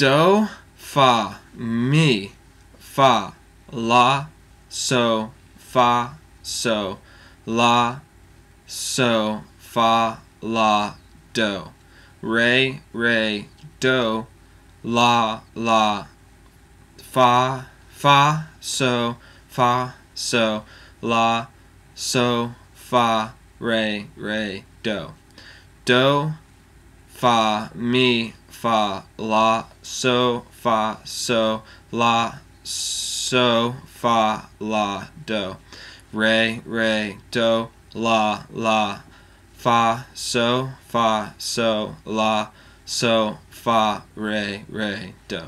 do, fa, mi, fa, la, so, fa, so, la, so, fa, la, do. Re, re, do, la, la, fa, fa, so, fa, so, la, so, fa, re, re, do. Do, fa, mi, fa, la, so, fa, so, la, so, fa, la, do. Re, re, do, la, la, fa, so, fa, so, la, so, fa, re, re, do.